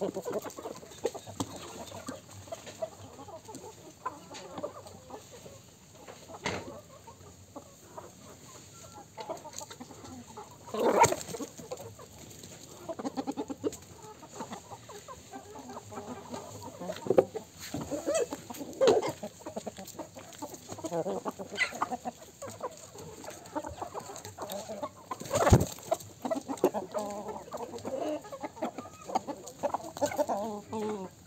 Ha ha ha. ha. 어, 어.